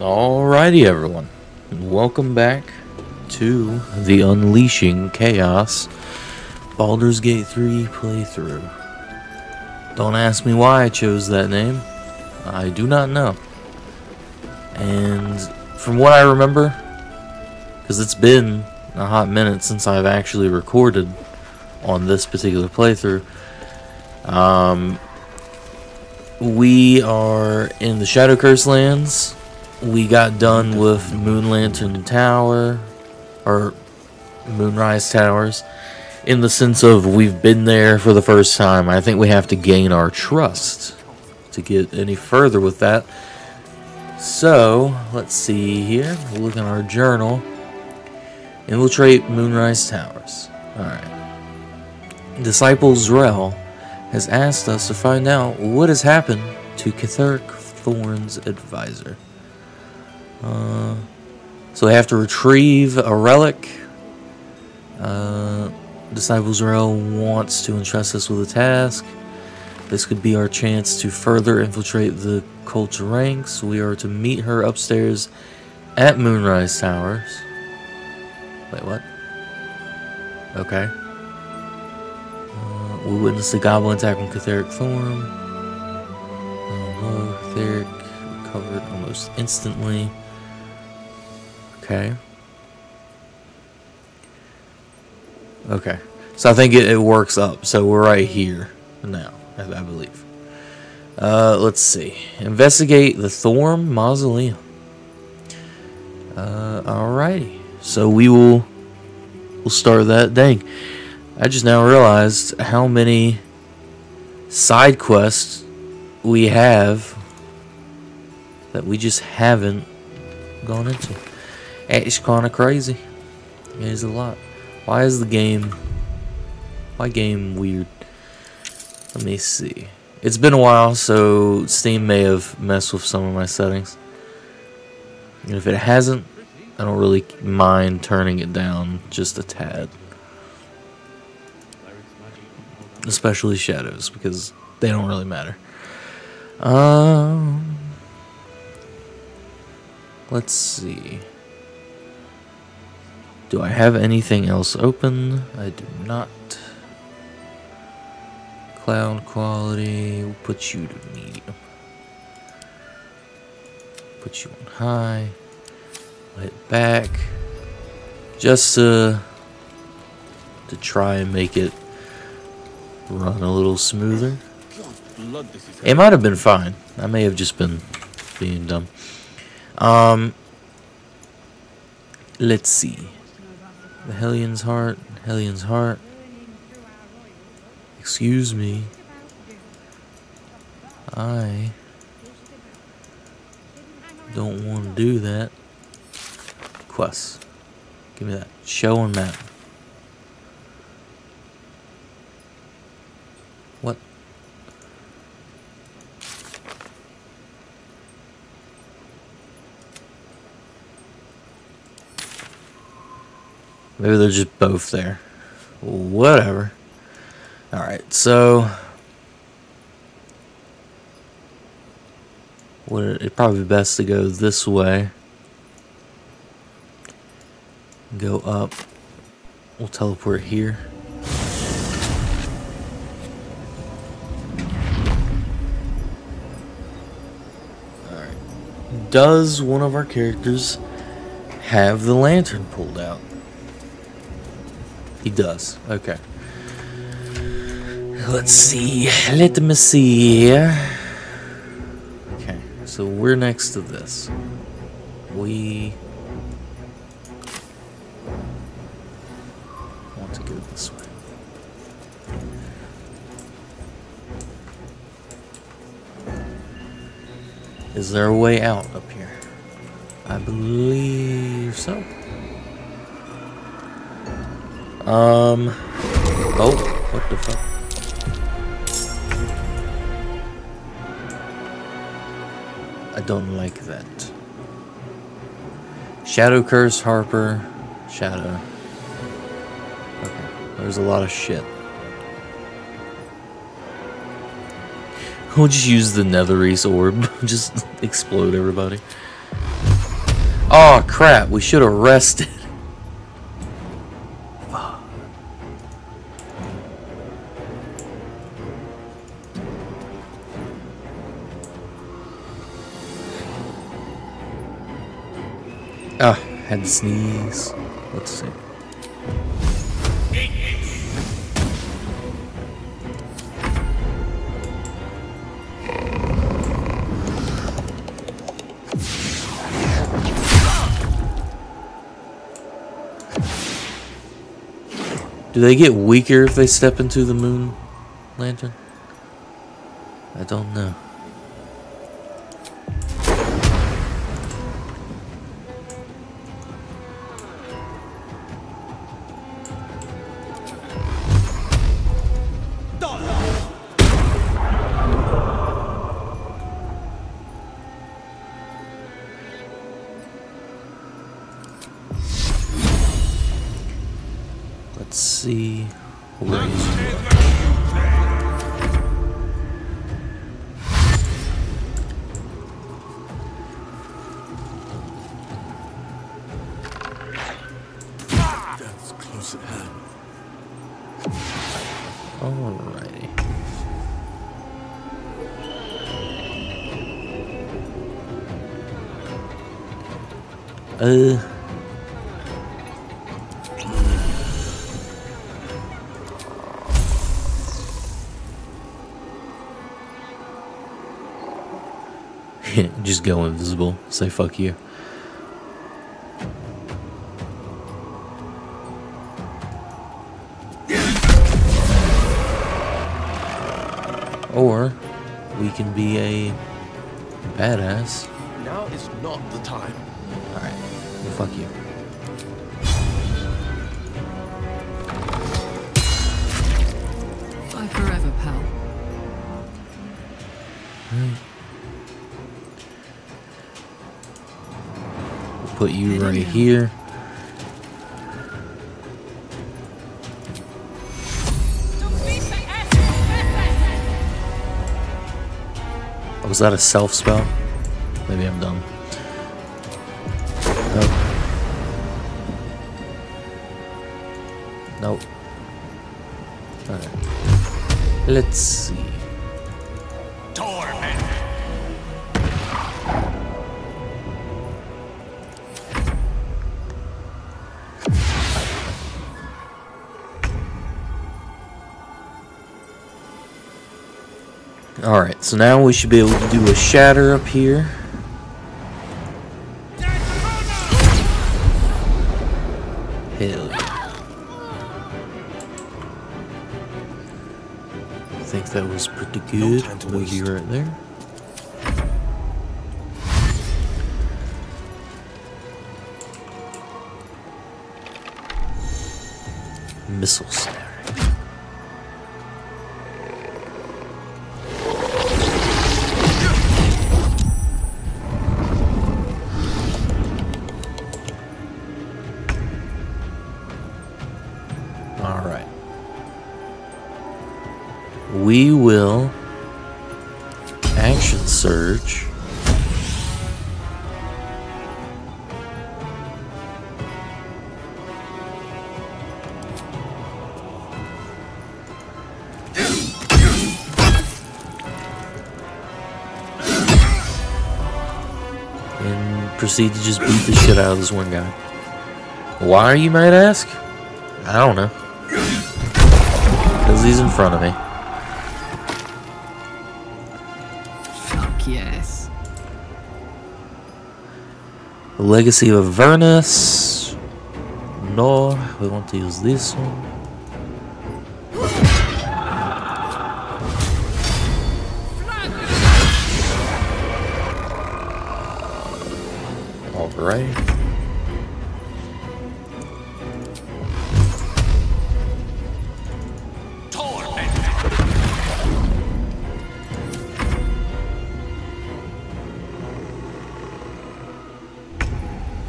Alrighty, everyone. Welcome back to the Unleashing Chaos Baldur's Gate 3 playthrough. Don't ask me why I chose that name. I do not know. And from what I remember, because it's been a hot minute since I've actually recorded on this particular playthrough, um, we are in the Shadow Curse lands. We got done with Moon Lantern Tower, or Moonrise Towers, in the sense of we've been there for the first time. I think we have to gain our trust to get any further with that. So, let's see here. We'll look in our journal. Infiltrate Moonrise Towers. Alright. Disciple Z'rell has asked us to find out what has happened to Ketheric Thorm's advisor. Uh, so they have to retrieve a relic. Uh, Disciple Z'rell wants to entrust us with a task. This could be our chance to further infiltrate the culture ranks. We are to meet her upstairs at Moonrise Towers. Wait, what? Okay. Uh, we witnessed a goblin attack on Ketheric Thorm. Uh, Ketheric recovered almost instantly. Okay. Okay. So I think it, it works up. So we're right here now, I, I believe. Uh, let's see. Investigate the Thorm Mausoleum. Uh, alrighty. So we will we'll start that. Dang. I just now realized how many side quests we have that we just haven't gone into. It's kind of crazy. It is a lot. Why is the game... Why game weird? Let me see. It's been a while, so Steam may have messed with some of my settings. And if it hasn't, I don't really mind turning it down just a tad. Especially shadows, because they don't really matter. Um, let's see. Do I have anything else open? I do not. Cloud quality, we'll put you to medium. Put you on high. Let back. Just to, to try and make it run a little smoother. It might have been fine. I may have just been being dumb. Um, let's see. The Hellion's Heart, Hellion's Heart. Excuse me. I don't want to do that. Quest. Give me that. Show and map. Maybe they're just both there. Whatever. Alright, so... It probably be best to go this way. Go up. We'll teleport here. Alright. Does one of our characters have the lantern pulled out? He does. Okay. Let's see. Let me see here. Okay, so we're next to this. We want to go this way. Is there a way out up here? I believe so. Um. Oh, what the fuck? I don't like that. Shadow Curse, Harper, Shadow. Okay, there's a lot of shit. We'll just use the Netherese orb. just explode everybody. Oh crap, we should have rested. To sneeze. Let's see. Do they get weaker if they step into the moon lantern? I don't know. See. Where is That's close at hand. Alrighty. Uh. Just go invisible. Say fuck you. Or we can be a badass. Now is not the time. Alright. Well, fuck you. Bye forever, pal. We'll put you right here. Oh, was that a self spell? Maybe I'm dumb. Nope. Nope. Alright. Let's see. Alright, so now we should be able to do a shatter up here. Hell yeah. I think that was pretty good. Move you right there. Missile And proceed to just beat the shit out of this one guy. Why, you might ask? I don't know. Because he's in front of me. Fuck yes. The Legacy of Avernus. No, we want to use this one. Torment.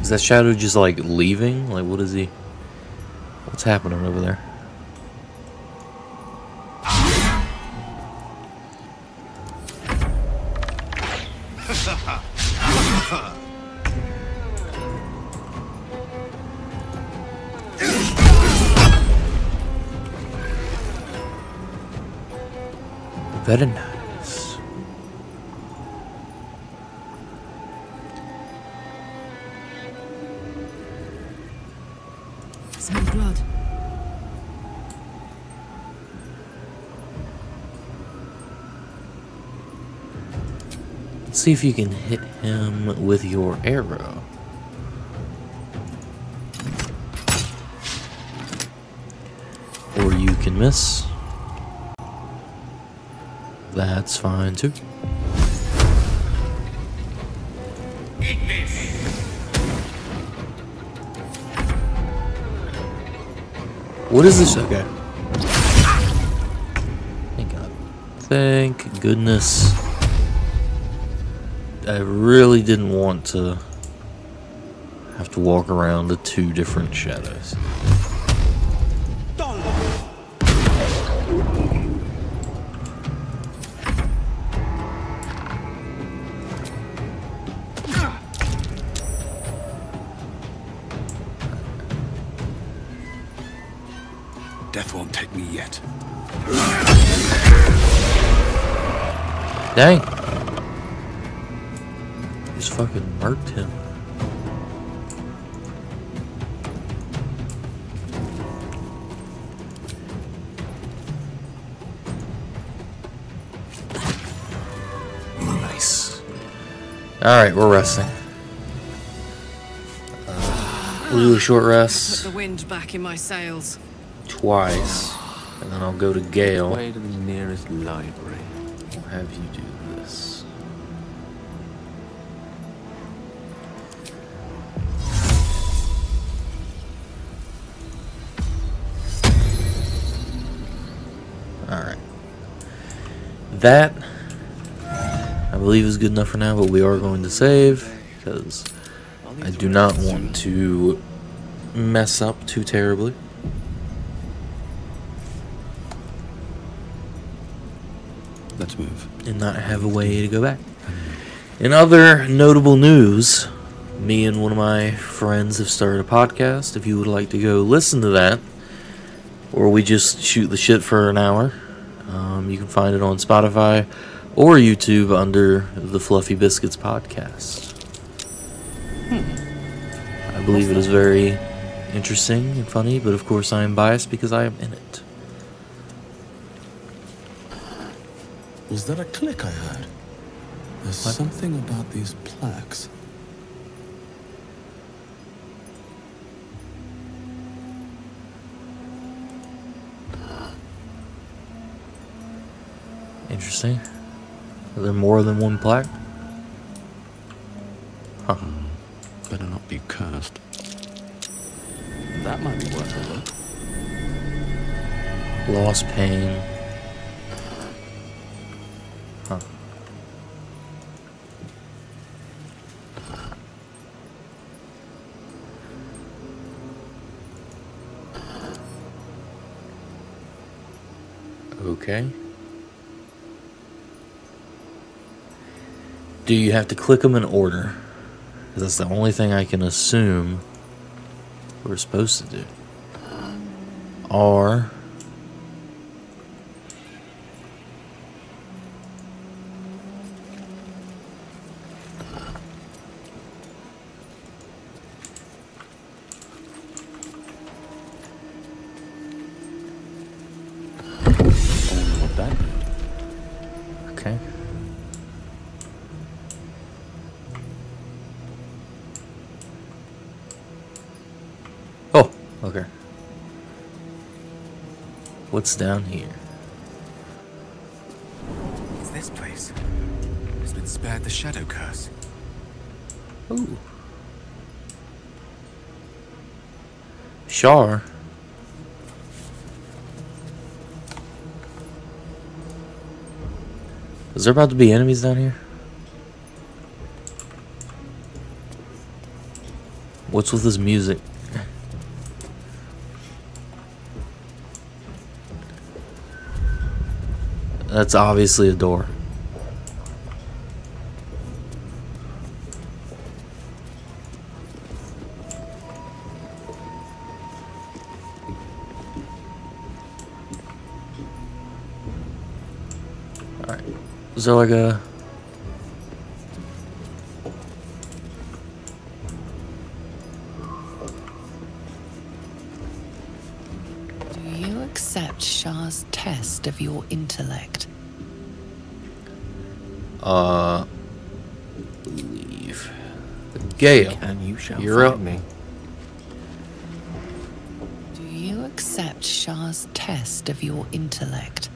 Is that shadow just like leaving? Like, what is he? What's happening over there? Very nice. Smell blood. Let's see if you can hit him with your arrow. Or you can miss. That's fine too. What is this? Okay. Thank God. Thank goodness. I really didn't want to have to walk around the two different shadows. Dang. Just fucking murked him. Nice. Alright, we're resting. Uh, we'll do a short Put the wind back in my sails. twice, and then I'll go to Gale. Way to the nearest library. We'll have you do That, I believe, is good enough for now, but we are going to save, because I do not want to mess up too terribly. Let's move. and not have a way to go back. In other notable news, me and one of my friends have started a podcast. If you would like to go listen to that, or we just shoot the shit for an hour, um, you can find it on Spotify or YouTube under the Fluffy Biscuits podcast. I believe it is very interesting and funny, but of course I am biased because I am in it. Was that a click I heard? There's something about these plaques. Interesting. Are there more than one plaque? Huh. Hmm. Better not be cursed. That might be worth a look. Lost pain. Huh. Okay. Do you have to click them in order? that's the only thing I can assume we're supposed to do. Or What's down here? It's this place. It's been spared the shadow curse. Ooh. Shar. Is there about to be enemies down here? What's with this music? That's obviously a door. Is there like a leave? Gale, And you shall You're up. me. Do you accept Shar's test of your intellect?